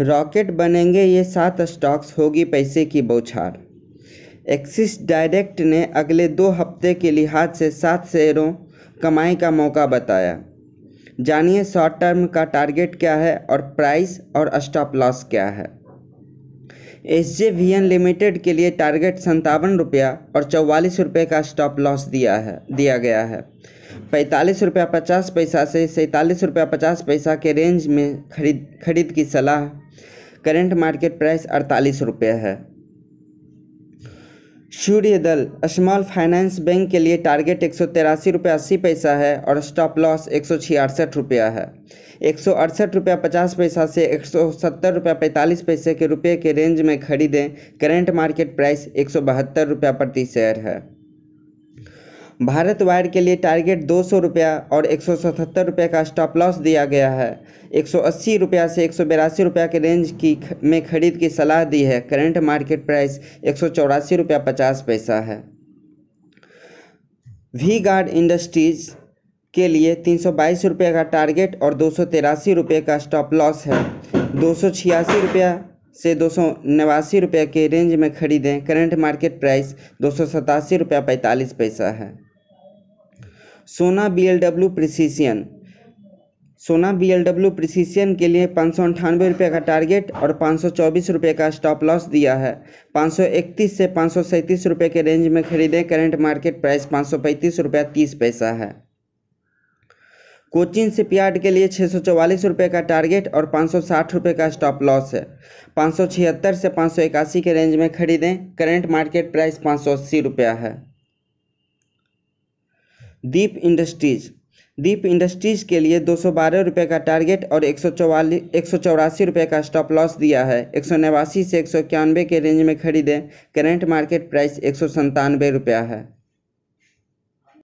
Rocket बनेंगे, ये सात स्टॉक्स होगी पैसे की बौछार। एक्सिस डायरेक्ट ने अगले दो हफ़्ते के लिहाज से सात शेयरों कमाई का मौका बताया। जानिए शॉर्ट टर्म का टारगेट क्या है और प्राइस और स्टॉप लॉस क्या है। S J V N limited के लिए टारगेट संतावन रुपया और चौवालीस रुपये का स्टॉप लॉस दिया है, दिया गया है। पैंतालीस रुपया पचास पैसा से सैंतालीस रुपया पचास पैसा के रेंज में खरीद खरीद की सलाह करेंट मार्केट प्राइस अड़तालीस रुपये है। सूर्य दल स्मॉल फाइनेंस बैंक के लिए टारगेट एक सौ तिरासी रुपये अस्सी पैसा है और स्टॉप लॉस एक सौ छियासठ रुपया है। एक सौ अड़सठ रुपया पचास पैसा से एक सौ सत्तर रुपया पैंतालीस पैसे के रुपये के रेंज में खरीदें। करेंट मार्केट प्राइस एक सौ बहत्तर रुपया प्रति शेयर है। भारत वायर के लिए टारगेट दो सौ रुपया और एक सौ सतहत्तर रुपये का स्टॉप लॉस दिया गया है। एक सौ अस्सी रुपया से एक सौ बिरासी रुपया के रेंज की में खरीद की सलाह दी है। करंट मार्केट प्राइस एक सौ चौरासी रुपया पचास पैसा है। वी गार्ड इंडस्ट्रीज़ के लिए तीन सौ बाईस रुपये का टारगेट और दो सौ तिरासी रुपये का स्टॉप लॉस है। दो सौ छियासी रुपया से दो सौ नवासी रुपये के रेंज में खरीदें। करंट मार्केट प्राइस दो सौ सतासी रुपया पैंतालीस पैसा है। सोना बी एल डब्ल्यू प्रिसीसियन सोना बी एल डब्ल्यू प्रिसीसियन के लिए पाँच सौ अंठानवे रुपये का टारगेट और पाँच सौ चौबीस रुपये का स्टॉप लॉस दिया है। पाँच सौ इकतीस से पाँच सौ सैंतीस रुपये के रेंज में खरीदें। करंट मार्केट प्राइस पाँच सौ पैंतीस रुपया तीस पैसा है। कोचिन से पियाड के लिए छः सौ चौवालीस रुपये का टारगेट और पाँच सौ साठ रुपये का स्टॉप लॉस है। पाँच सौ छिहत्तर से पाँच सौ इक्यासी के रेंज में खरीदें। करंट मार्केट प्राइस पाँच सौ अस्सी रुपया है। दीप इंडस्ट्रीज़। दीप इंडस्ट्रीज़ के लिए दो सौ बारह रुपये का टारगेट और एक सौ चौवालीस एक सौ चौरासी रुपये का स्टॉप लॉस दिया है। एक सौ नवासी से एक सौ इक्यानवे के रेंज में खरीदें। करंट मार्केट प्राइस एक सौ संतानवे रुपया है।